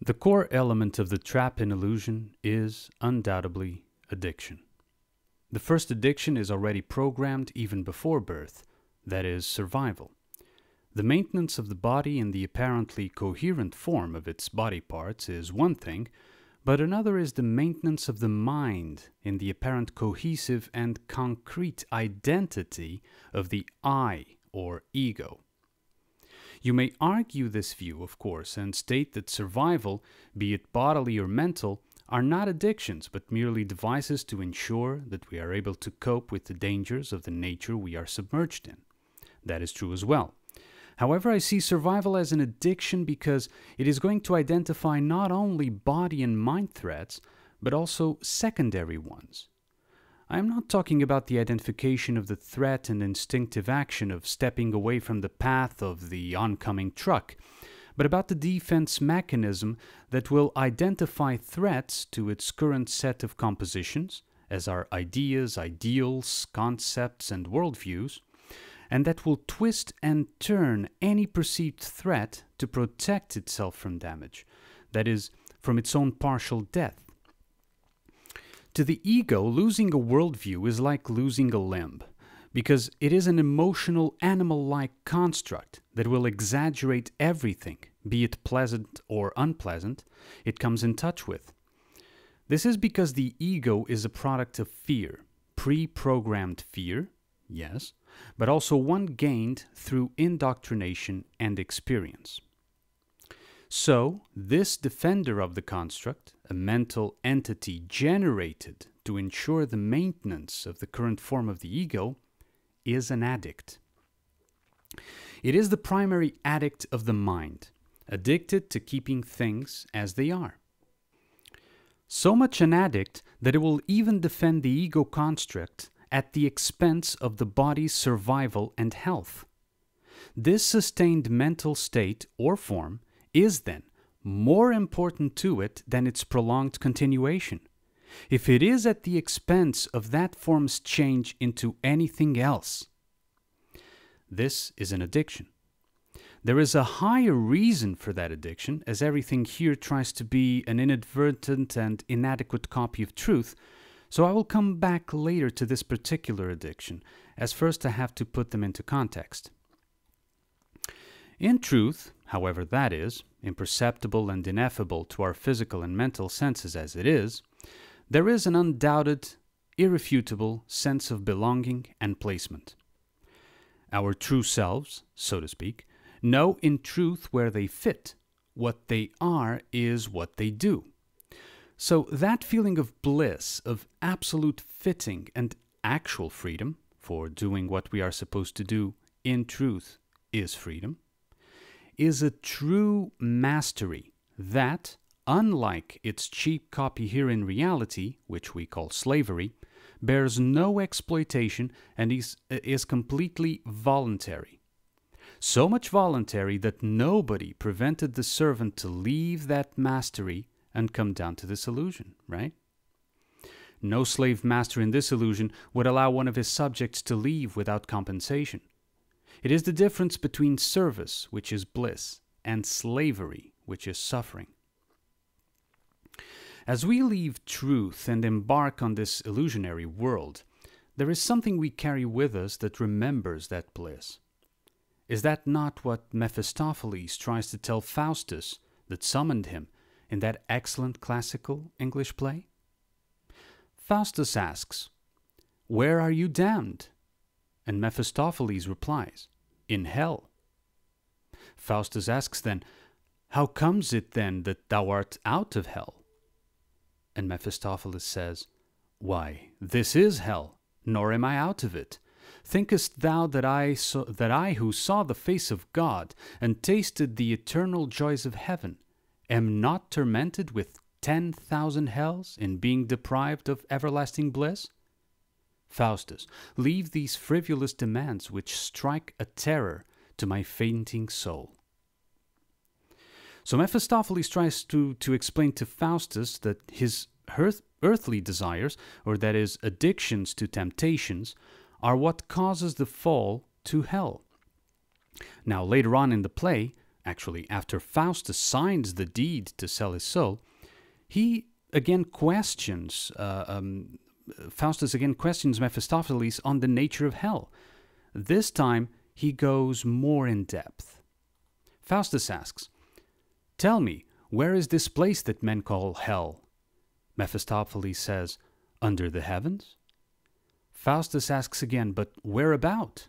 The core element of the trap in illusion is undoubtedly addiction. The first addiction is already programmed even before birth, that is, survival. The maintenance of the body in the apparently coherent form of its body parts is one thing, but another is the maintenance of the mind in the apparent cohesive and concrete identity of the I or ego. You may argue this view, of course, and state that survival, be it bodily or mental, are not addictions, but merely devices to ensure that we are able to cope with the dangers of the nature we are submerged in. That is true as well. However, I see survival as an addiction because it is going to identify not only body and mind threats, but also secondary ones. I am not talking about the identification of the threat and instinctive action of stepping away from the path of the oncoming truck, but about the defense mechanism that will identify threats to its current set of compositions, as are ideas, ideals, concepts, and worldviews, and that will twist and turn any perceived threat to protect itself from damage, that is, from its own partial death. To the ego, losing a worldview is like losing a limb, because it is an emotional, animal like construct that will exaggerate everything, be it pleasant or unpleasant, it comes in touch with. This is because the ego is a product of fear, pre programmed fear, yes, but also one gained through indoctrination and experience. So, this defender of the construct, a mental entity generated to ensure the maintenance of the current form of the ego, is an addict. It is the primary addict of the mind, addicted to keeping things as they are. So much an addict that it will even defend the ego construct at the expense of the body's survival and health. This sustained mental state or form is then more important to it than its prolonged continuation. If it is at the expense of that form's change into anything else, this is an addiction. There is a higher reason for that addiction, as everything here tries to be an inadvertent and inadequate copy of truth, so I will come back later to this particular addiction, as first I have to put them into context. In truth, however that is, imperceptible and ineffable to our physical and mental senses as it is, there is an undoubted, irrefutable sense of belonging and placement. Our true selves, so to speak, know in truth where they fit. What they are is what they do. So that feeling of bliss, of absolute fitting and actual freedom for doing what we are supposed to do in truth is freedom, is a true mastery that, unlike its cheap copy here in reality, which we call slavery, bears no exploitation and is, is completely voluntary. So much voluntary that nobody prevented the servant to leave that mastery and come down to this illusion, right? No slave master in this illusion would allow one of his subjects to leave without compensation. It is the difference between service, which is bliss, and slavery, which is suffering. As we leave truth and embark on this illusionary world, there is something we carry with us that remembers that bliss. Is that not what Mephistopheles tries to tell Faustus that summoned him in that excellent classical English play? Faustus asks, Where are you damned? And Mephistopheles replies, In hell. Faustus asks then, How comes it then that thou art out of hell? And Mephistopheles says, Why, this is hell, nor am I out of it. Thinkest thou that I, that I who saw the face of God and tasted the eternal joys of heaven, am not tormented with ten thousand hells in being deprived of everlasting bliss? Faustus, leave these frivolous demands which strike a terror to my fainting soul. So Mephistopheles tries to, to explain to Faustus that his earth, earthly desires, or that is, addictions to temptations, are what causes the fall to hell. Now, later on in the play, actually, after Faustus signs the deed to sell his soul, he again questions, uh, um, Faustus again questions Mephistopheles on the nature of hell. This time, he goes more in depth. Faustus asks, Tell me, where is this place that men call hell? Mephistopheles says, Under the heavens? Faustus asks again, But where about?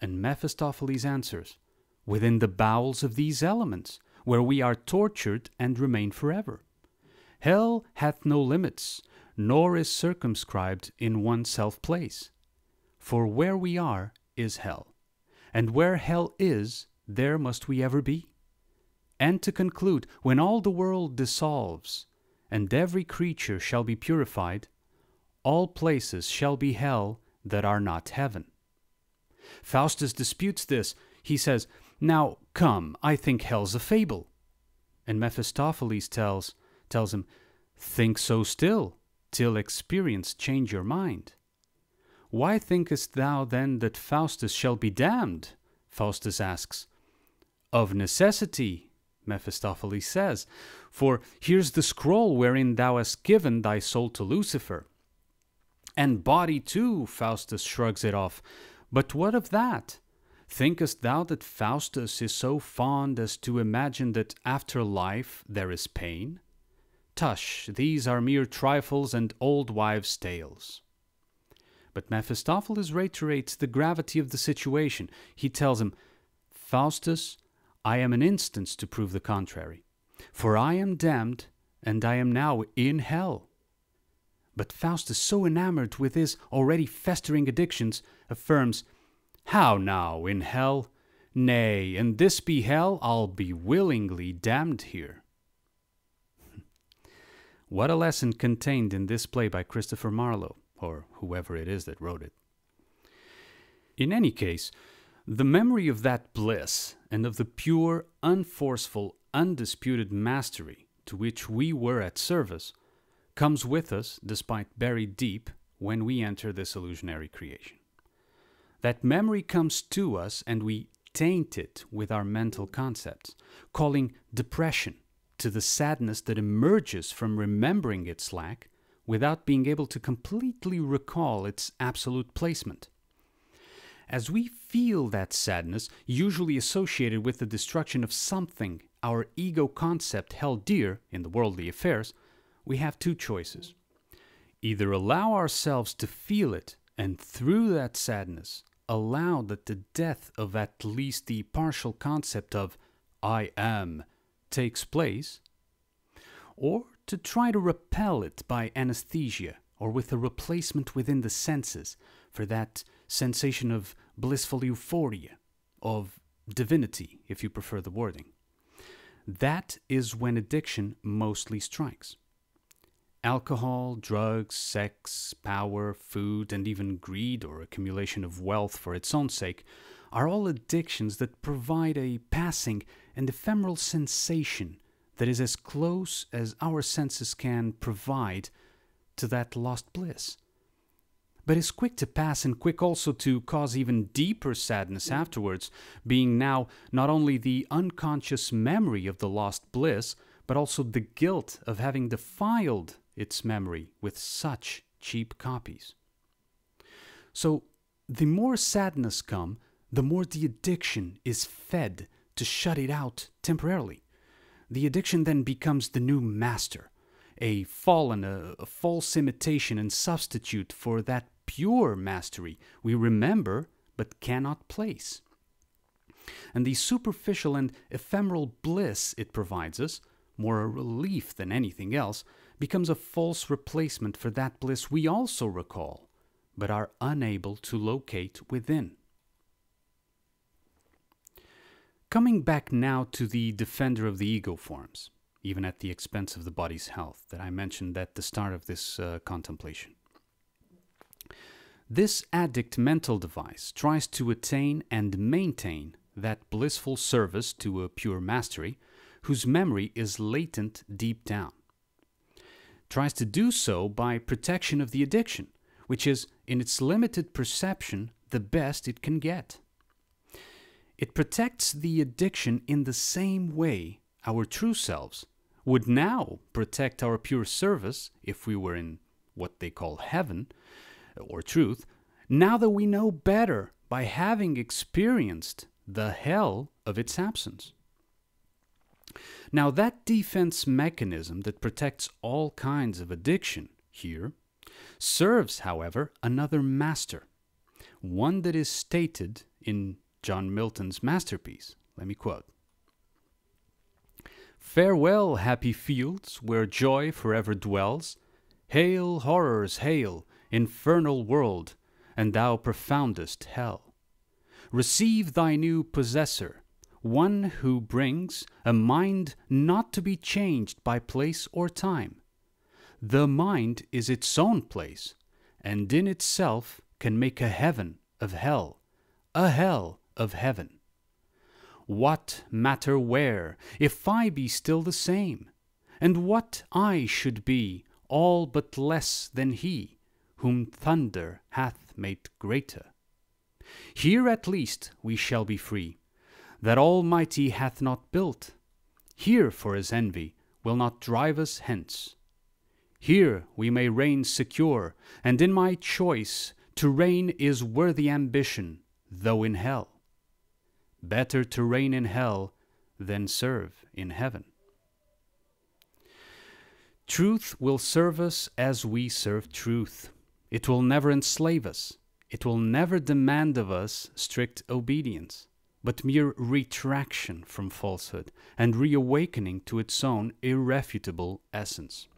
And Mephistopheles answers, Within the bowels of these elements, where we are tortured and remain forever. Hell hath no limits, nor is circumscribed in one self place. For where we are is hell, and where hell is, there must we ever be. And to conclude, when all the world dissolves, and every creature shall be purified, all places shall be hell that are not heaven. Faustus disputes this. He says, Now come, I think hell's a fable. And Mephistopheles tells, tells him, Think so still, till experience change your mind. Why thinkest thou then that Faustus shall be damned? Faustus asks. Of necessity, Mephistopheles says, for here's the scroll wherein thou hast given thy soul to Lucifer. And body too, Faustus shrugs it off. But what of that? Thinkest thou that Faustus is so fond as to imagine that after life there is pain? Tush, these are mere trifles and old wives' tales. But Mephistopheles reiterates the gravity of the situation. He tells him, Faustus, I am an instance to prove the contrary. For I am damned, and I am now in hell. But Faustus, so enamored with his already festering addictions, affirms, How now, in hell? Nay, and this be hell, I'll be willingly damned here. What a lesson contained in this play by Christopher Marlowe or whoever it is that wrote it. In any case, the memory of that bliss and of the pure, unforceful, undisputed mastery to which we were at service comes with us, despite buried deep, when we enter this illusionary creation. That memory comes to us and we taint it with our mental concepts, calling depression to the sadness that emerges from remembering its lack without being able to completely recall its absolute placement. As we feel that sadness, usually associated with the destruction of something our ego concept held dear in the worldly affairs, we have two choices. Either allow ourselves to feel it, and through that sadness, allow that the death of at least the partial concept of I am takes place, or to try to repel it by anesthesia or with a replacement within the senses for that sensation of blissful euphoria, of divinity, if you prefer the wording. That is when addiction mostly strikes. Alcohol, drugs, sex, power, food, and even greed or accumulation of wealth for its own sake are all addictions that provide a passing and ephemeral sensation that is as close as our senses can provide to that lost bliss. But is quick to pass and quick also to cause even deeper sadness afterwards, being now not only the unconscious memory of the lost bliss, but also the guilt of having defiled its memory with such cheap copies. So, the more sadness come, the more the addiction is fed to shut it out temporarily the addiction then becomes the new master, a fallen, a, a false imitation and substitute for that pure mastery we remember but cannot place. And the superficial and ephemeral bliss it provides us, more a relief than anything else, becomes a false replacement for that bliss we also recall, but are unable to locate within. Coming back now to the defender of the ego forms, even at the expense of the body's health, that I mentioned at the start of this uh, contemplation. This addict mental device tries to attain and maintain that blissful service to a pure mastery whose memory is latent deep down. Tries to do so by protection of the addiction, which is, in its limited perception, the best it can get. it protects the addiction in the same way our true selves would now protect our pure service if we were in what they call heaven or truth, now that we know better by having experienced the hell of its absence. Now, that defense mechanism that protects all kinds of addiction here serves, however, another master, one that is stated in John Milton's masterpiece. Let me quote Farewell, happy fields, where joy forever dwells. Hail, horrors, hail, infernal world, and thou profoundest hell. Receive thy new possessor, one who brings a mind not to be changed by place or time. The mind is its own place, and in itself can make a heaven of hell, a hell of heaven. What matter where, if I be still the same? And what I should be, all but less than he, whom thunder hath made greater? Here at least we shall be free, that Almighty hath not built. Here for his envy will not drive us hence. Here we may reign secure, and in my choice to reign is worthy ambition, though in hell. Better to reign in hell than serve in heaven. Truth will serve us as we serve truth. It will never enslave us. It will never demand of us strict obedience, but mere retraction from falsehood and reawakening to its own irrefutable essence.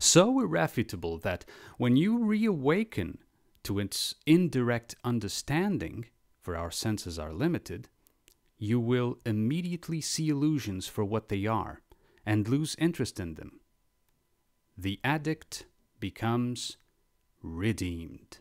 So irrefutable that when you reawaken to its indirect understanding, for our senses are limited, you will immediately see illusions for what they are and lose interest in them. The addict becomes redeemed.